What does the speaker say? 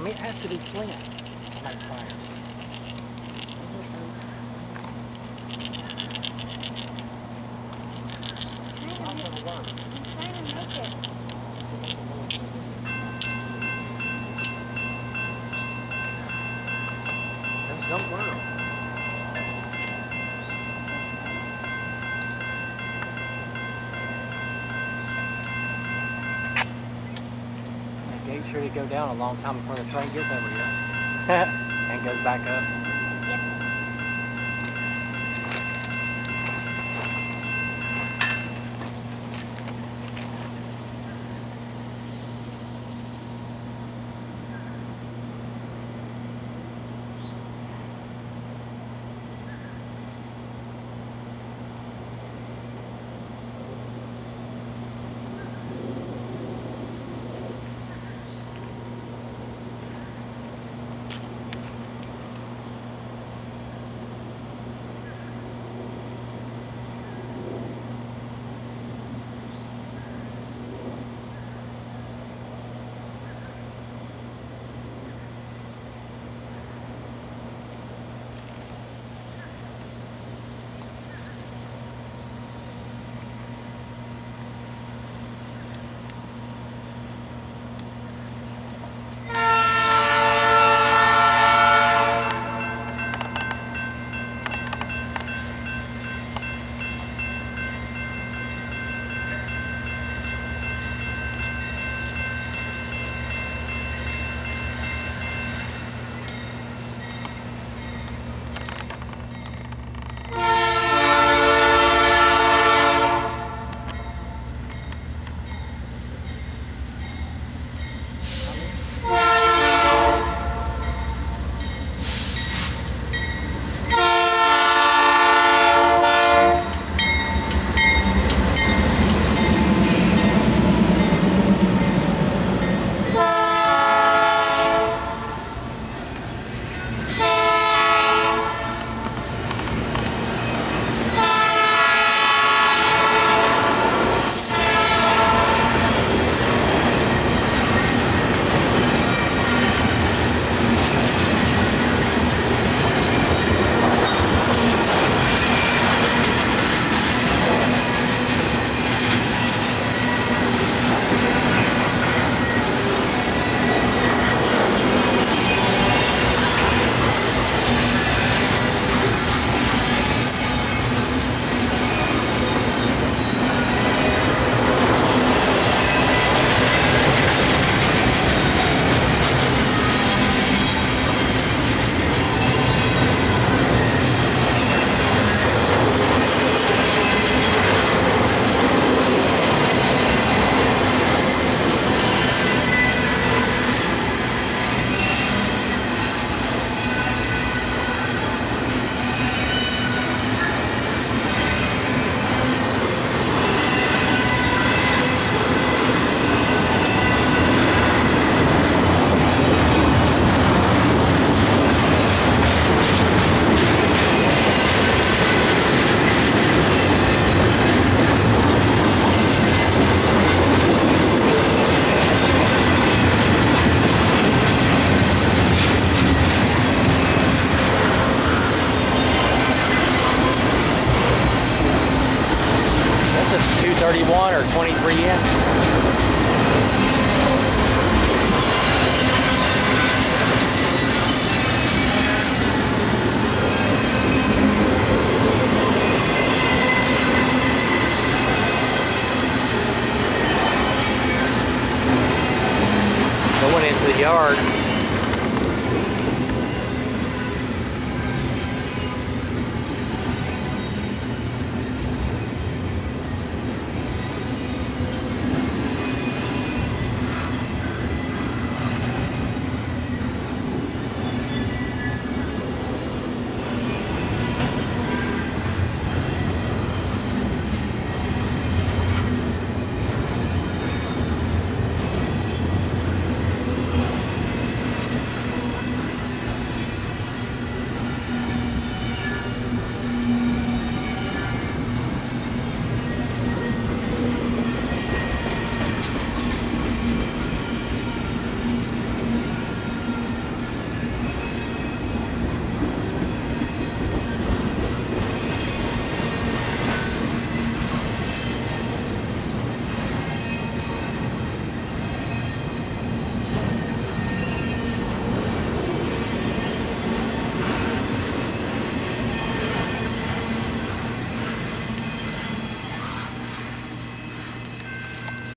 mean, it has to be flint. Like fire. It's not gonna work. I'm trying to make it. Those don't work. Gate sure to go down a long time before the train gets over here. and goes back up. Is 231 or 23 inch. Into the yard.